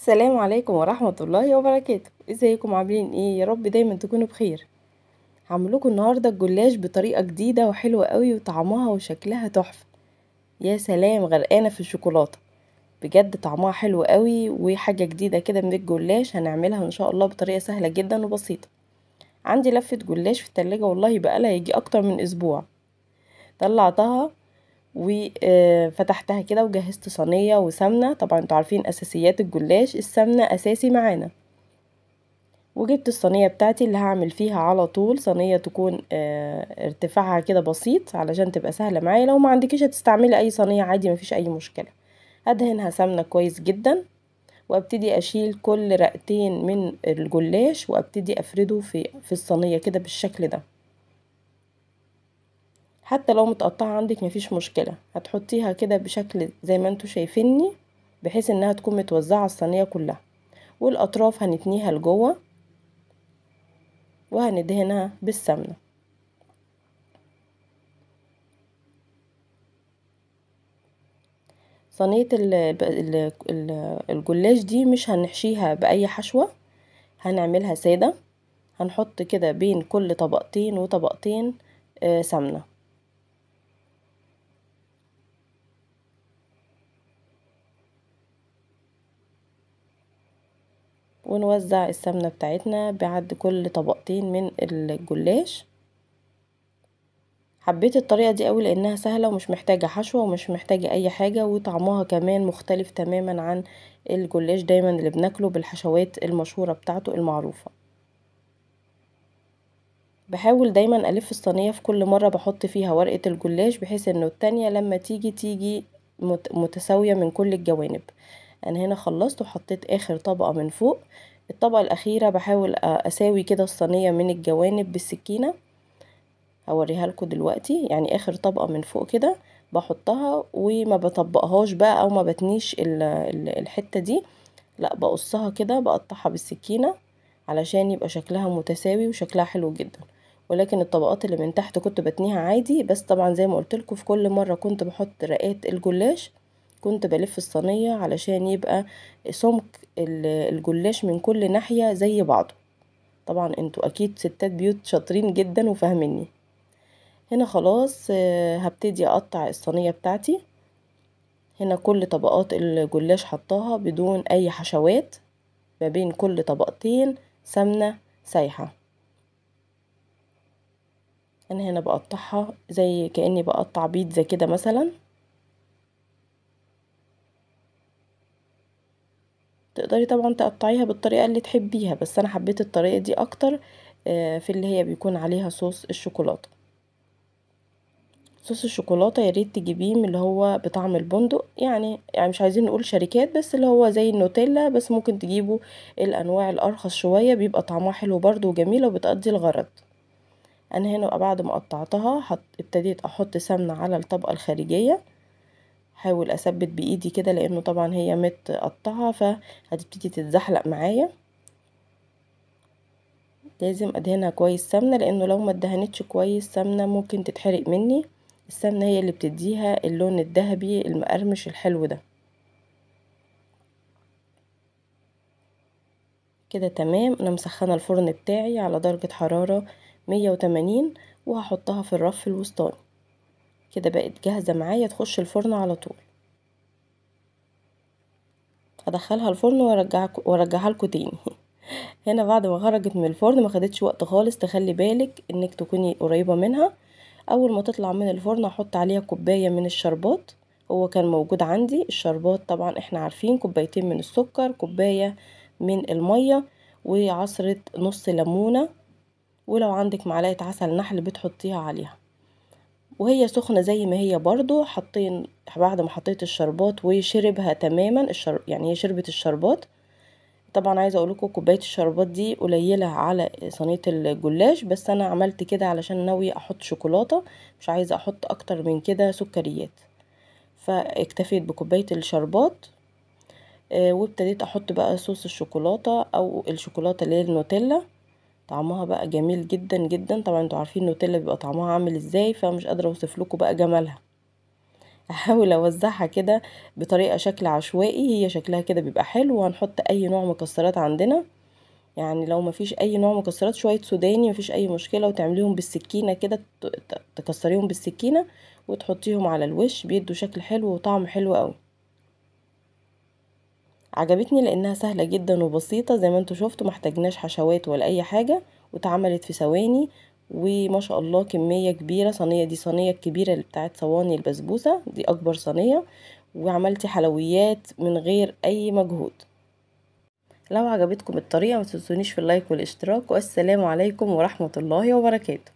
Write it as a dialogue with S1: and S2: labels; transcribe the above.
S1: السلام عليكم ورحمة الله وبركاته. إزيكم عاملين إيه؟ يا رب دايما تكونوا بخير. هعملكم النهاردة الجلاش بطريقة جديدة وحلوة قوي وطعمها وشكلها تحفة. يا سلام غرقانة في الشوكولاتة. بجد طعمها حلو قوي وحاجة جديدة كده من الجلاش هنعملها إن شاء الله بطريقة سهلة جدا وبسيطة. عندي لفة جلاش في التلاجة والله بقالها يجي أكتر من أسبوع. طلعتها وفتحتها كده وجهزت صينية وسمنة. طبعا أنتوا عارفين أساسيات الجلاش السمنة أساسي معانا. وجبت الصينية بتاعتي اللي هعمل فيها على طول. صينية تكون ارتفاعها كده بسيط علشان تبقى سهلة معايا. لو ما عندكيش هتستعملي أي صينية عادي مفيش أي مشكلة. هدهنها سمنة كويس جدا وأبتدي أشيل كل رقتين من الجلاش وأبتدي أفرده في في الصينية كده بالشكل ده. حتى لو متقطعة عندك مفيش مشكلة. هتحطيها كده بشكل زي ما أنتوا شايفيني بحيث إنها تكون متوزعة الصينية كلها. والأطراف هنتنيها لجوه وهندهنها بالسمنة. صينية الجلاش دي مش هنحشيها بأي حشوة هنعملها سادة. هنحط كده بين كل طبقتين وطبقتين سمنة. ونوزع السمنة بتاعتنا بعد كل طبقتين من الجلاش. حبيت الطريقة دي قوي لأنها سهلة ومش محتاجة حشوة ومش محتاجة أي حاجة وطعمها كمان مختلف تماما عن الجلاش دايما اللي بناكله بالحشوات المشهورة بتاعته المعروفة. بحاول دايما ألف الصينية في كل مرة بحط فيها ورقة الجلاش بحيث إنه التانية لما تيجي تيجي متساوية من كل الجوانب. أنا هنا خلصت وحطيت آخر طبقة من فوق. الطبقة الأخيرة بحاول أساوي كده الصينية من الجوانب بالسكينة. هوريها لكم دلوقتي. يعني آخر طبقة من فوق كده بحطها وما بطبقهاش بقى أو ما بتنيش الحتة دي. لأ بقصها كده بقطعها بالسكينة علشان يبقى شكلها متساوي وشكلها حلو جدا. ولكن الطبقات اللي من تحت كنت بتنيها عادي. بس طبعا زي ما قلت لكم في كل مرة كنت بحط رقات الجلاش كنت بلف الصينية علشان يبقى سمك الجلاش من كل ناحية زي بعضه. طبعا أنتوا أكيد ستات بيوت شاطرين جدا وفاهميني. هنا خلاص هبتدي أقطع الصينية بتاعتي. هنا كل طبقات الجلاش حطاها بدون أي حشوات ما بين كل طبقتين سمنة سايحة. أنا هنا بقطعها زي كأني بقطع بيتزا كده مثلا. تقدري طبعا تقطعيها بالطريقة اللي تحبيها بس أنا حبيت الطريقة دي أكتر في اللي هي بيكون عليها صوص الشوكولاتة. صوص الشوكولاتة ياريت تجيبيه من اللي هو بطعم البندق يعني يعني مش عايزين نقول شركات بس اللي هو زي النوتيلا بس ممكن تجيبوا الأنواع الأرخص شوية بيبقى طعمها حلو برضو وجميلة وبتقضي الغرض. أنا هنا بعد ما قطعتها ابتديت أحط سمنة على الطبقة الخارجية. حاول أثبت بإيدي كده لأنه طبعا هي متقطعة فهتبتدي تتزحلق معايا. لازم أدهنها كويس سمنة لأنه لو ما ادهنتش كويس سمنة ممكن تتحرق مني. السمنة هي اللي بتديها اللون الذهبي المقرمش الحلو ده. كده تمام. أنا مسخنة الفرن بتاعي على حرارة مية وتمانين وهحطها في الرف الوسطاني. كده بقت جاهزة معايا تخش الفرن على طول. هدخلها الفرن وأرجعها لكم تاني. هنا بعد ما خرجت من الفرن ما خدتش وقت خالص تخلي بالك إنك تكوني قريبة منها. أول ما تطلع من الفرن أحط عليها كوباية من الشربات. هو كان موجود عندي. الشربات طبعا إحنا عارفين كوبايتين من السكر كوباية من المية وعصرة نص ليمونة. ولو عندك معلقة عسل نحل بتحطيها عليها. وهي سخنة زي ما هي برضو حطين بعد ما حطيت الشربات وشربها تماما الشر... يعني هي شربت الشربات. طبعا عايزة أقول لكم كوباية الشربات دي قليلة على صينية الجلاش بس أنا عملت كده علشان ناوية أحط شوكولاتة مش عايزة أحط أكتر من كده سكريات. فاكتفيت بكوباية الشربات آه وابتديت أحط بقى صوص الشوكولاتة أو الشوكولاتة اللي هي النوتيلا. طعمها بقى جميل جدا جدا. طبعا أنتوا عارفين النوتيلا بيبقى طعمها عامل إزاي فمش قادرة اوصف لكم بقى جمالها. احاول اوزعها كده بطريقة شكل عشوائي هي شكلها كده بيبقى حلو. وهنحط أي نوع مكسرات عندنا. يعني لو مفيش أي نوع مكسرات شوية سوداني مفيش أي مشكلة. وتعمليهم بالسكينة كده تكسريهم بالسكينة وتحطيهم على الوش. بيدوا شكل حلو وطعم حلو قوي. عجبتني لأنها سهلة جدا وبسيطة. زي ما أنتوا شفتوا محتاجناش حشوات ولا أي حاجة. واتعملت في ثواني وما شاء الله كمية كبيرة. صينية دي صينية الكبيرة اللي بتاعت صواني البسبوسة. دي أكبر صينية. وعملتي حلويات من غير أي مجهود. لو عجبتكم الطريقة ما تنسونيش في اللايك والاشتراك. والسلام عليكم ورحمة الله وبركاته.